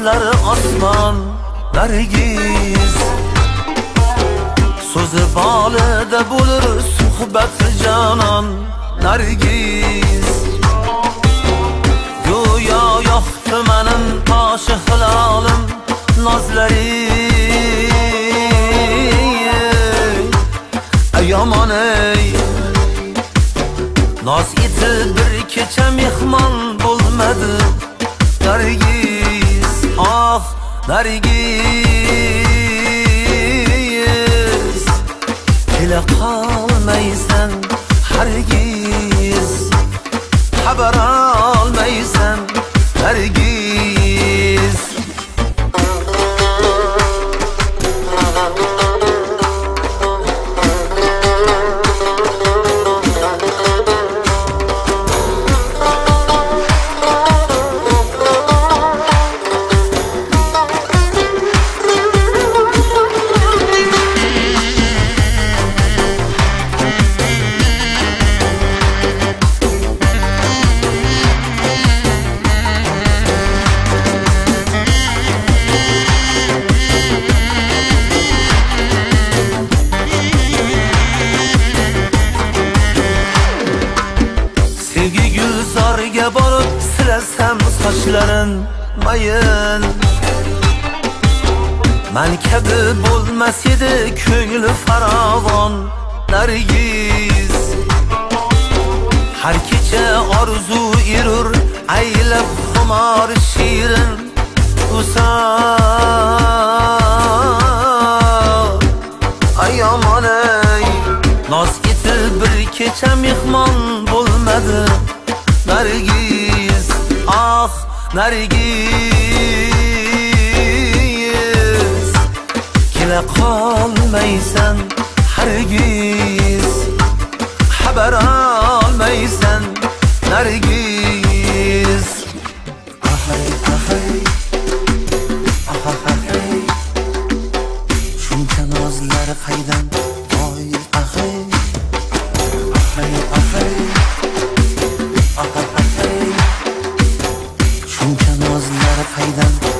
Nozlari osmon nargiz. So'zi bolida bo'lur suhbati jonon nargiz. Go'yo yoqdi manim toshi hilolim nozlari. Yomon ey. Noz etib bir kecha Nargiz Kela qolmaysan hargiz Xabar gulzorga borib silasam sochlarin mayin? Man kabi bo'lmas edi ko'ngli farovon nargiz. Har kecha orzu erur aylab xumor shirin usar ayomon ey noz etib bir kecha mehmon bo'lmadi. Nargiz, ah Nargiz Kela qolmaysan hargiz Xabar olmaysan Nargiz Ahay, ahay. Ahahay Shuncha nozlar qaydan? Voy, ahay. Ahay, ahay. Shuncha nozlar qaydan